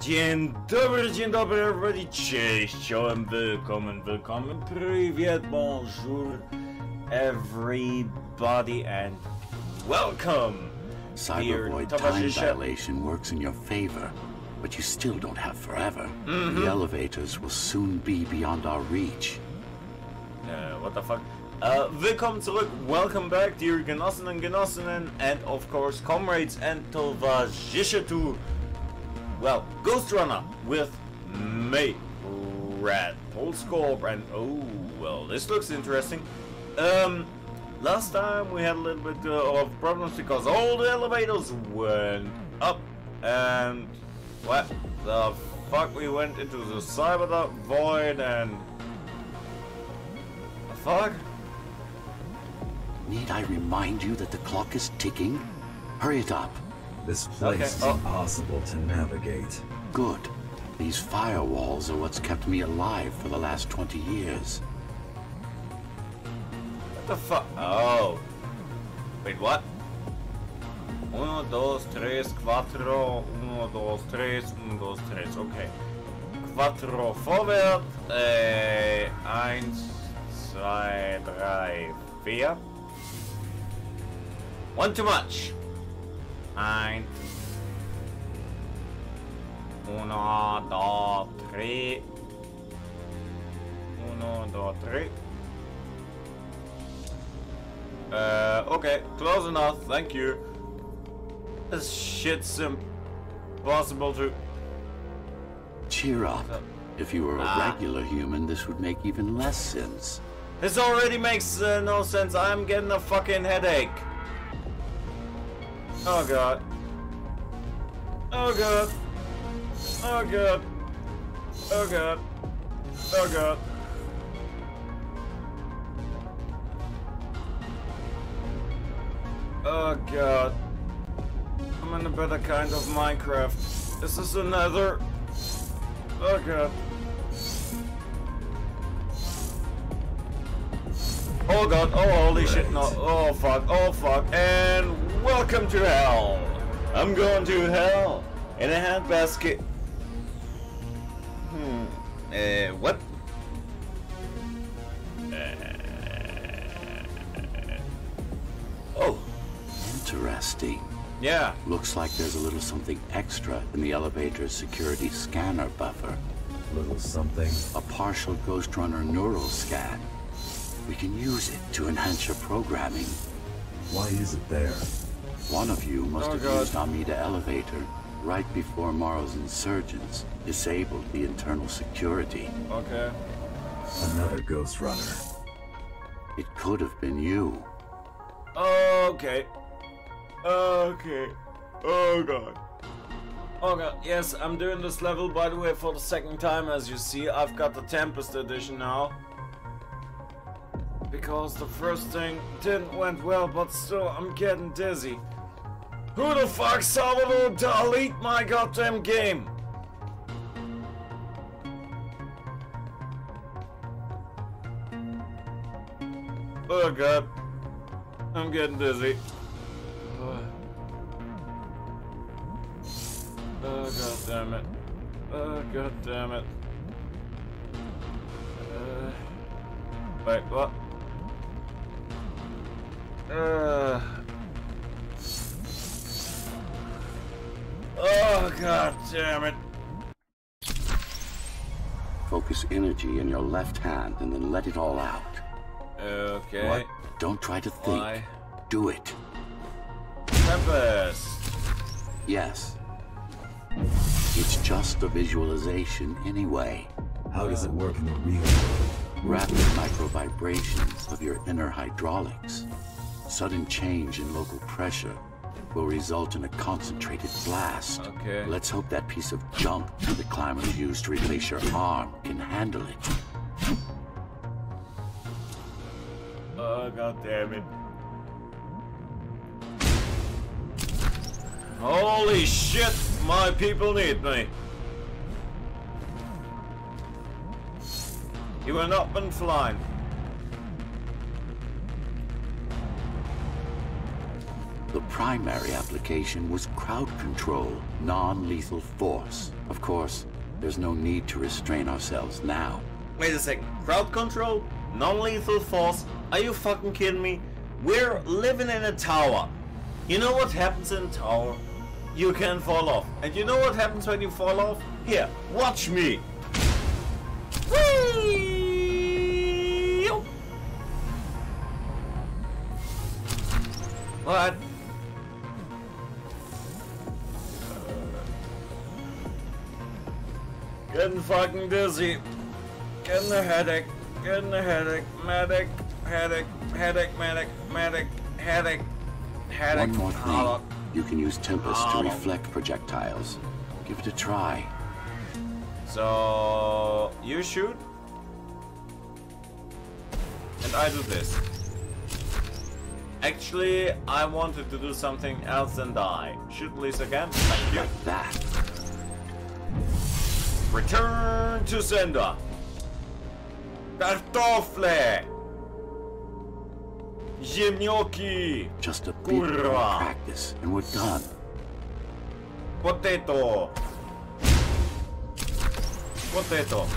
Dzień dobry, dzień dobry everybody, cześć, czołem, willkommen, willkommen, привет, bonjour, everybody, and welcome, Cybervoid time towarzysze. dilation works in your favor, but you still don't have forever. The elevators will soon be beyond our reach. Uh, what the fuck? Uh, willkommen zurück, welcome back, dear Genossinnen, Genossinnen, and of course, comrades and towarzysche to, well, Ghost Runner with me, Red Polscorp, and oh, well, this looks interesting. Um, last time we had a little bit uh, of problems because all the elevators went up, and what the fuck, we went into the cyber void and the fuck? Need I remind you that the clock is ticking? Hurry it up. This place Okay, is oh. impossible to navigate. Good. These firewalls are what's kept me alive for the last 20 years. What the fuck? Oh. Wait, what? Uno, dos, tres, cuatro. Uno, dos, tres. Uno, dos, tres. Okay. Quattro vorwärts. Äh, eh, eins, zwei, drei, vier. One too much. Eins. Uno, dos, tres. Uno, dos, tres. Uh, okay, close enough, thank you. This shit's impossible to... Cheer up. Uh, If you were a ah. regular human, this would make even less sense. This already makes uh, no sense, I'm getting a fucking headache. Oh god. Oh god. Oh god. Oh god. Oh god. Oh god. I'm in a better kind of Minecraft. This is another. Oh god. Oh god, oh holy shit, no, oh fuck, oh fuck, and welcome to hell! I'm going to hell in a handbasket. Hmm, uh, what? Uh, oh, Interesting. yeah, Looks like there's a little something extra in the elevator's security scanner buffer. Little something. A partial Ghost Runner neural scan. We can use it to enhance your programming. Why is it there? One of you must Oh, have God. used Amida Elevator right before Mara's insurgents disabled the internal security. okay. Another Ghost Runner. It could have been you. Okay. Okay. Oh god. Oh god, yes, I'm doing this level by the way for the second time as you see. I've got the Tempest edition now. Because the first thing didn't went well, but still I'm getting dizzy. Who the fuck Salvador delete my goddamn game? Oh god. I'm getting dizzy. Oh, god damn it. Oh god damn it. Uh, wait, what? Uh, oh god damn it. Focus energy in your left hand and then let it all out. Okay. What? Don't try to think. Why? Do it. Tempest. Yes. It's just a visualization anyway. How does it work in the real world? Rapid micro vibrations of your inner hydraulics. Sudden change in local pressure will result in a concentrated blast. Okay. Let's hope that piece of junk the climber used to replace your arm can handle it. Oh god damn it. Holy shit, my people need me. You will not been flying. The primary application was crowd control, non-lethal force. Of course, there's no need to restrain ourselves now. Wait a second. Crowd control? Non-lethal force? Are you fucking kidding me? We're living in a tower. You know what happens in a tower? You can fall off. And you know what happens when you fall off? Here, watch me. Whee! Getting fucking dizzy. Getting a headache. Getting a headache. Medic. Headache. Headache. Medic. Medic. Headache. Headache. One more thing. Hollow. You can use Tempest to reflect projectiles. Give it a try. So you shoot, and I do this. Actually, I wanted to do something else than die. Shoot Lisa again. Thank you. Like that. Return to sender. Kartoffle. Ziemnioki. Just a bit Kurwa. practice, and we're done. Potato. Potato.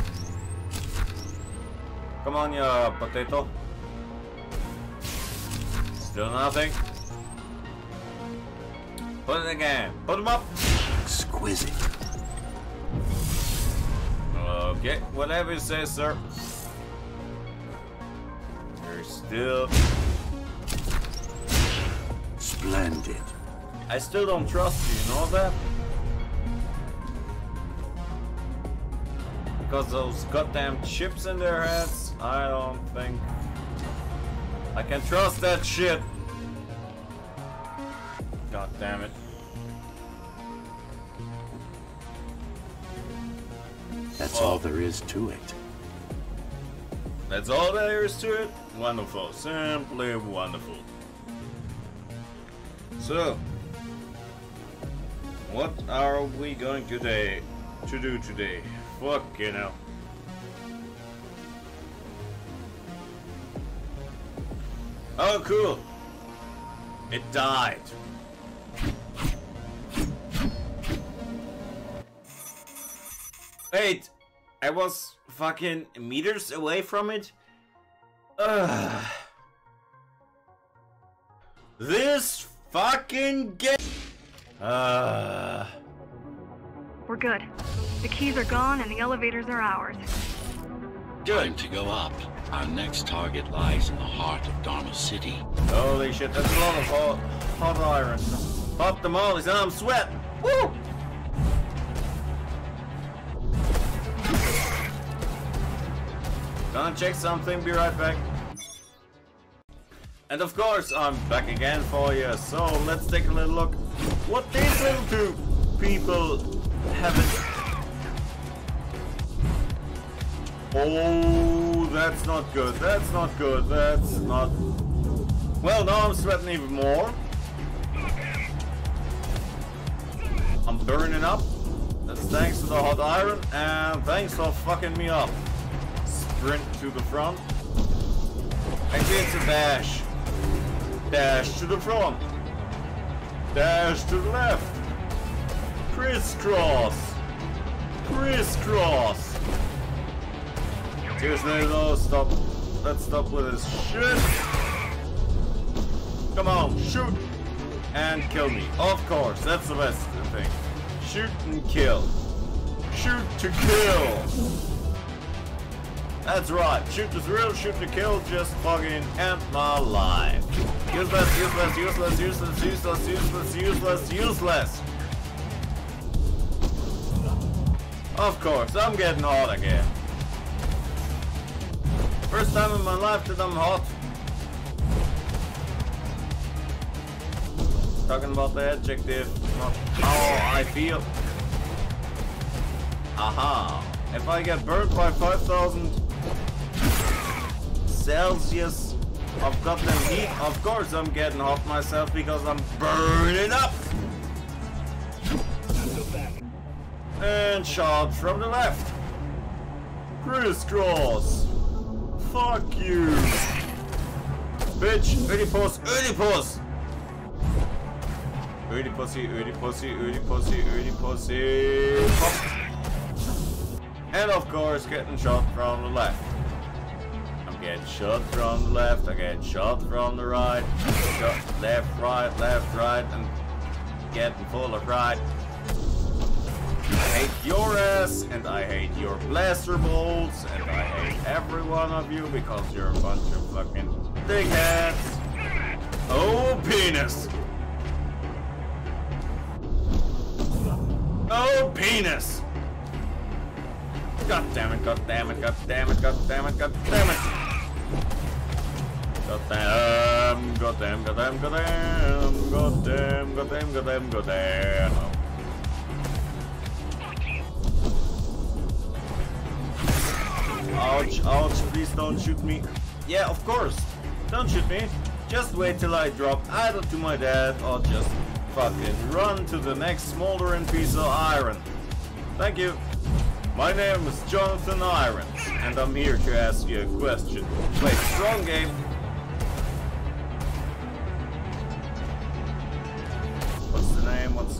Come on, you potato. Still nothing. Put it again. Put them up. Exquisite. Okay, whatever you say, sir. You're still. Splendid. I still don't trust you, you know that? Because those goddamn chips in their heads, I don't think I can trust that shit. God damn it. That's all there is to it. That's all there is to it? Wonderful. Simply wonderful. So, what are we going today to do today? Fuck you know. Oh, cool. It died. Wait, I was fucking meters away from it? Ugh. This fucking game. Uh, We're good. The keys are gone and the elevators are ours. Time to go up. Our next target lies in the heart of Dharma City. holy shit, that's a lot of hot, hot iron. Pop them all, his arms sweat. Woo! Gonna check something, be right back. And of course, I'm back again for you, so let's take a little look what these little two people haven't... Oh, that's not good, that's not good, that's not... Well, now I'm sweating even more. I'm burning up. That's thanks to the hot iron, and thanks for fucking me up. Sprint to the front. Actually, it's a dash. Dash to the front. Dash to the left. Crisscross. Crisscross. Seriously, no, stop. Let's stop with this shit. Come on, shoot and kill me. Of course, that's the best thing. Shoot and kill. Shoot to kill. That's right. Shoot to thrill, shoot to kill, just fucking end my life. Useless, useless, useless, useless, useless, useless, useless, useless. Of course, I'm getting hot again. First time in my life that I'm hot. Talking about the adjective, not how I feel. Aha. If I get burnt by 5000 Celsius of goddamn heat, of course I'm getting hot myself because I'm burning up. And shot from the left. Crisscross. Fuck you. Bitch, Oedipus, Oedipus. Ödi pussy, ödi pussy, ödi pussy, ödi pussy. Pop. And of course, getting shot from the left. Getting shot from the left, I get shot from the right. Shot left, right, left, right, and getting full of pride. I hate your ass, and I hate your blaster bolts, and I hate every one of you because you're a bunch of fucking dickheads. Oh, penis! Oh, penis! God damn it, god damn it, god damn it, god damn it, god damn it! God damn, god damn, god damn, god damn, god damn, god damn, god damn, god damn. Ouch, ouch, please don't shoot me. Yeah, of course. Don't shoot me. Just wait till I drop either to my death or just fucking run to the next smoldering piece of iron. Thank you. My name is Jonathan Irons, and I'm here to ask you a question. Wait, strong game.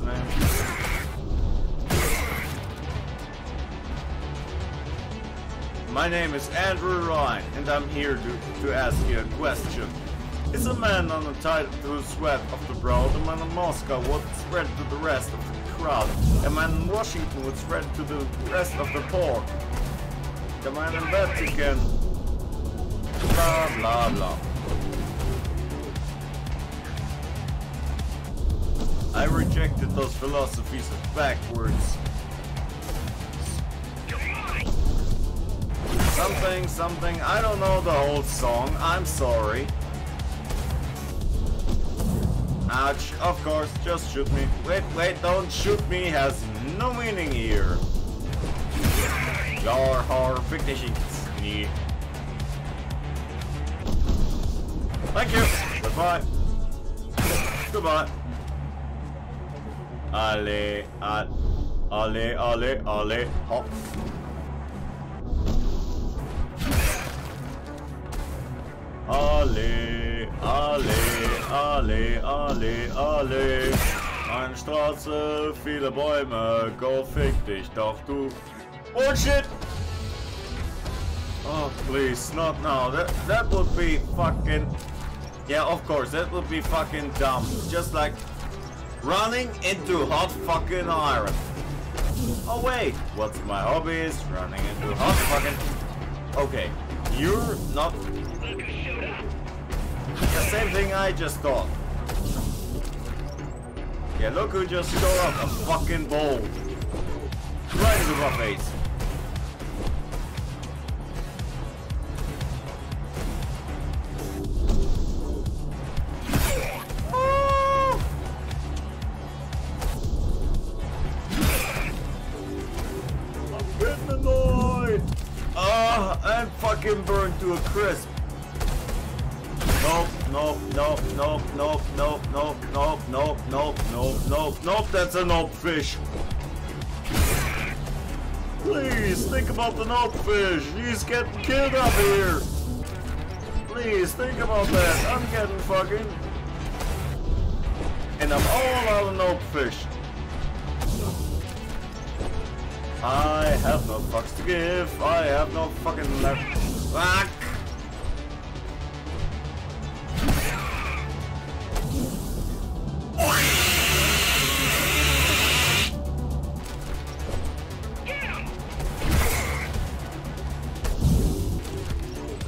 The? My name is Andrew Ryan, and I'm here to, to ask you a question. Is a man on a title to the sweat of the brow, the man in Moscow would spread to the rest of the crowd, a man in Washington would spread to the rest of the poor, the man in Vatican, blah blah blah. I rejected those philosophies of backwards. Something, something, I don't know the whole song, I'm sorry. Ouch, of course, just shoot me. Wait, wait, don't shoot me has no meaning here. Your har me. Thank you. Goodbye. Goodbye. Ale, ale, ale, ale, ale, hop. Ale, ale, ale, ale, ale. Eine Straße, viele Bäume, go fick dich doch, du. Bullshit! Oh, please, not now. That, that would be fucking... Yeah, of course, that would be fucking dumb. Just like running into hot fucking iron. Oh wait, what's my hobbies? Running into hot fucking... Okay, you're not the same thing I just thought. Yeah, look who just showed up. A fucking bowl. Right into my face. Crisp. Nope, nope, nope, nope, nope, nope, nope, nope, nope, nope, nope, nope, nope, that's a nope fish. Please, think about the nope fish. He's getting killed up here. Please, think about that. I'm getting fucking... And I'm all out of nope fish. I have no fucks to give. I have no fucking left. Fuck.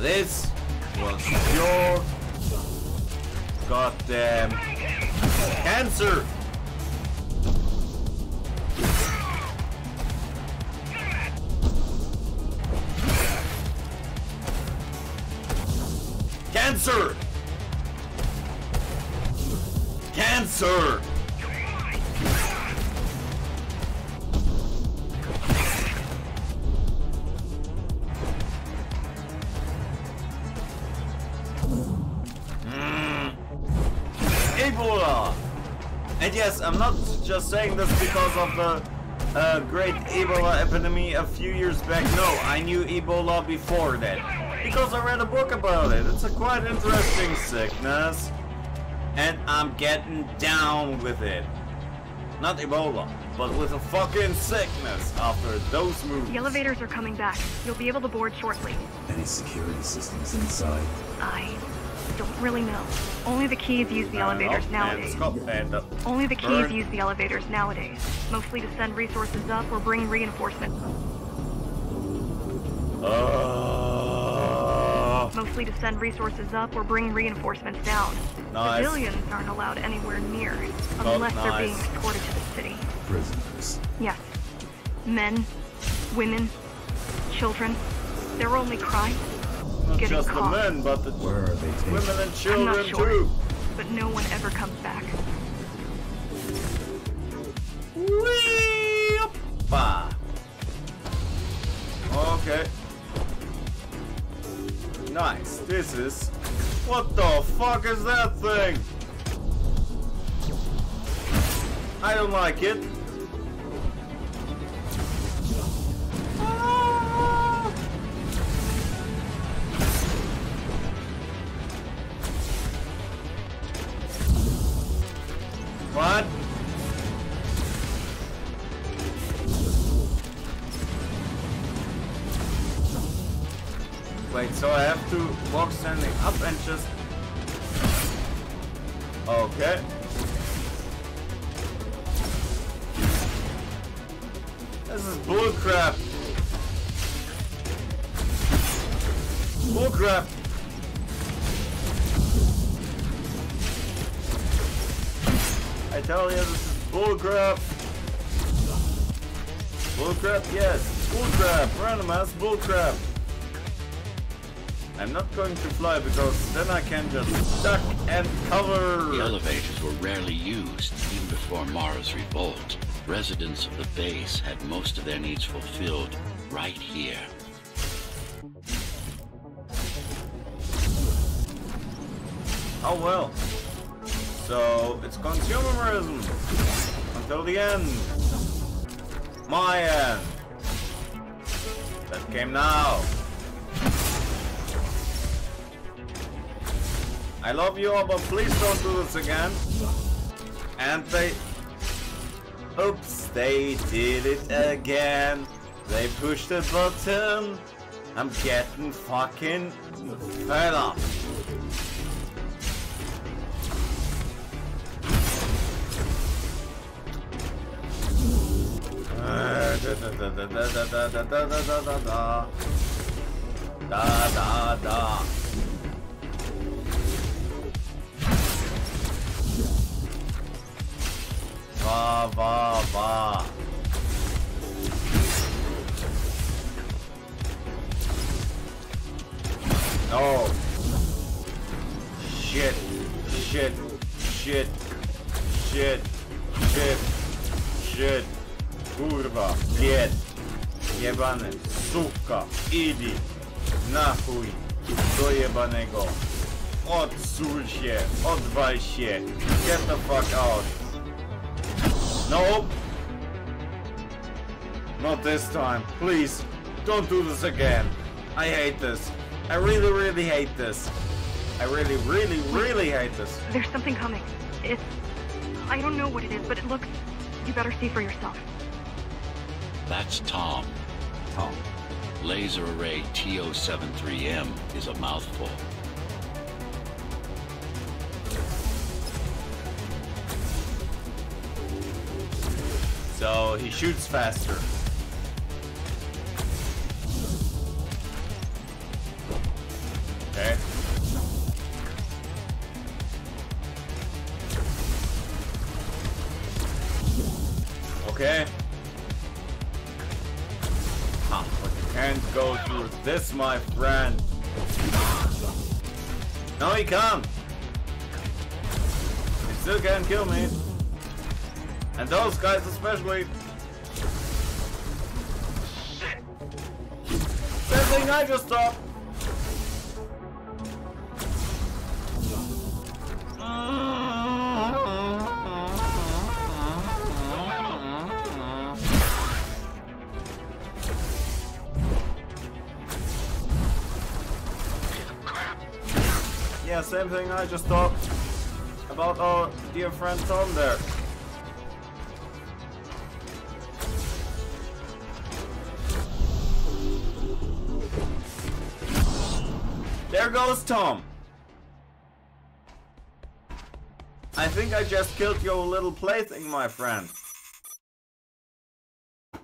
This was your goddamn cancer. Cancer! Cancer! I'm not just saying this because of the uh, great Ebola epidemic a few years back. No, I knew Ebola before that. Because I read a book about it. It's a quite interesting sickness. and I'm getting down with it. Not Ebola, but with a fucking sickness after those moves. The elevators are coming back. You'll be able to board shortly. Any security systems inside? I don't really know. Only the keys use the Uh, elevators oh, nowadays. And Scott, and, Only the keys Bird. use the elevators nowadays. Mostly to send resources up or bring reinforcements. uh, Mostly to send resources up or bring reinforcements down. Nice. Civilians aren't allowed anywhere near, Oh, unless they're being escorted to the city. Prisoners. Yes. Men, women, children. Their only crime? Not Getting just caught. the men, but the Where are they taken? women and I'm children not sure. too. But no one ever comes back. Wee-uppa. Okay. Nice. This is. What the fuck is that thing? I don't like it. So I have to walk standing up and just... Okay. This is bullcrap. Bullcrap. I tell you, this is bullcrap. Bullcrap, yes. Bullcrap. Random ass bullcrap. I'm not going to fly because then I can just duck and cover. The elevators were rarely used even before Mara's revolt. Residents of the base had most of their needs fulfilled right here. Oh well. So it's consumerism until the end. My end. That came now. I love you all, but please don't do this again. And they... Oops, they did it again. They pushed the button. I'm getting fucking fed up. Uh, da da da da da da da da da da da da. Da Va va va. No. Shit. Shit. Shit. Shit. Shit. Shit. Kurwa. Piet. Jebany. Suka. Idi. Nachuj. Do jebanego. Odsuń się. Odwal się. Get the fuck out. Nope. Not this time. Please. Don't do this again. I hate this. I really, really hate this. I really, really, really hate this. There's something coming. It's... I don't know what it is, but it looks... You better see for yourself. That's Tom. Tom. Laser array TO73M is a mouthful. So he shoots faster. Okay. Okay. Ah, but you can't go through this, my friend. No, he can't. He still can't kill me. And those guys especially. Same thing I just thought. Yeah, same thing I just thought. About our dear friend Tom there. There goes Tom. I think I just killed your little plaything, my friend.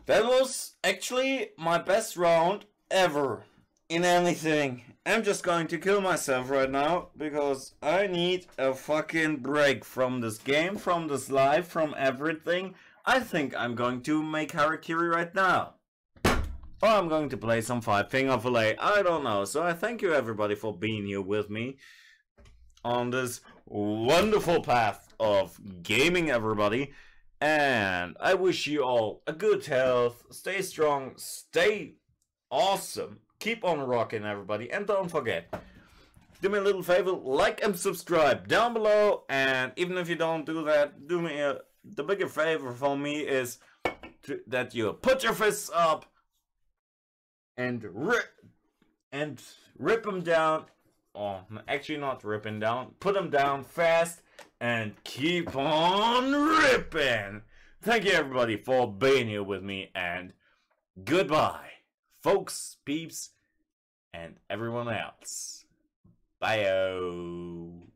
That was actually my best round ever in anything. I'm just going to kill myself right now because I need a fucking break from this game, from this life, from everything. I think I'm going to make Harakiri right now. I'm going to play some Five Finger Fillet. I don't know. So I thank you everybody for being here with me on this wonderful path of gaming everybody. And I wish you all a good health. Stay strong. Stay awesome. Keep on rocking everybody. And don't forget, do me a little favor, like and subscribe down below. And even if you don't do that, do me a, the bigger favor for me is to, that you put your fists up and rip and rip them down. Oh, actually not ripping down. Put them down fast and keep on ripping. Thank you everybody for being here with me and goodbye, folks, peeps, and everyone else. Bye. -o.